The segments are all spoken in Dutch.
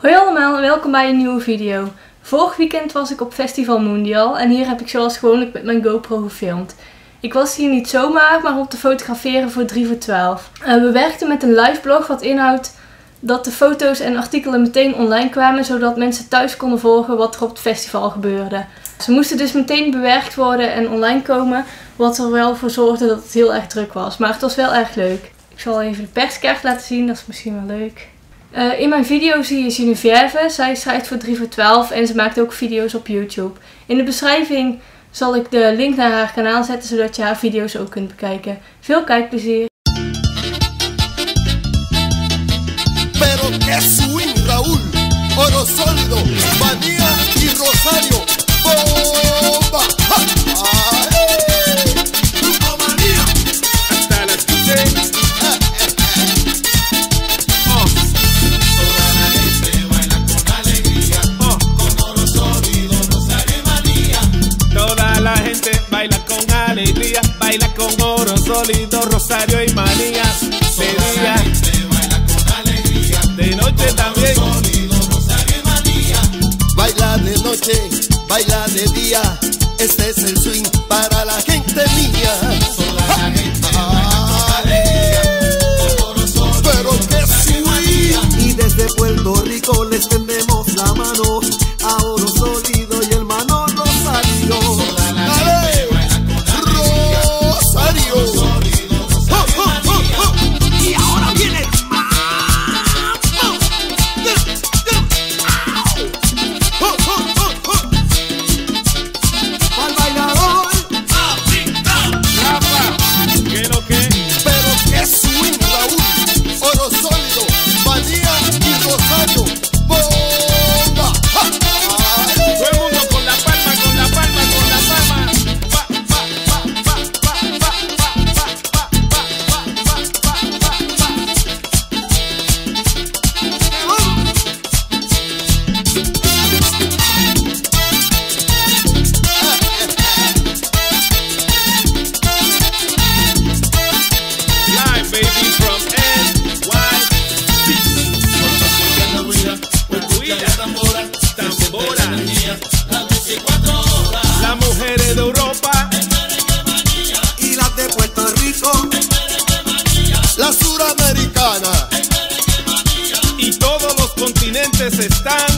Hoi allemaal en welkom bij een nieuwe video. Vorig weekend was ik op Festival Mondial en hier heb ik zoals gewoonlijk met mijn GoPro gefilmd. Ik was hier niet zomaar, maar om te fotograferen voor 3 voor 12. Uh, we werkten met een live blog wat inhoudt dat de foto's en artikelen meteen online kwamen, zodat mensen thuis konden volgen wat er op het festival gebeurde. Ze moesten dus meteen bewerkt worden en online komen, wat er wel voor zorgde dat het heel erg druk was. Maar het was wel erg leuk. Ik zal even de perskaart laten zien, dat is misschien wel leuk. Uh, in mijn video zie je Geneviève. Zij schrijft voor 3 voor 12 en ze maakt ook video's op YouTube. In de beschrijving zal ik de link naar haar kanaal zetten, zodat je haar video's ook kunt bekijken. Veel kijkplezier! Pero baila con alegría, baila con oro sólido, rosario y manía. De día, de noche también. Baila de noche, baila de día, este es el ustedes están.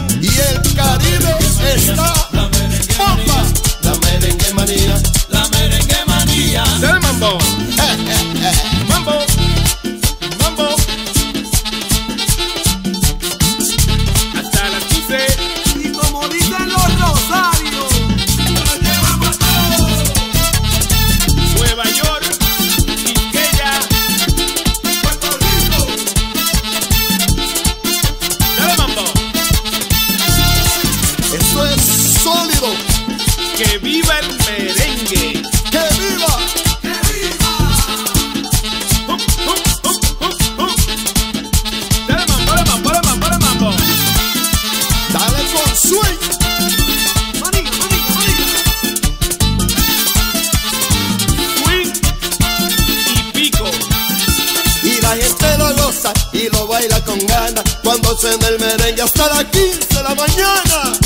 Y lo baila con ganas. Cuando suena el merengue hasta las 15 de la mañana.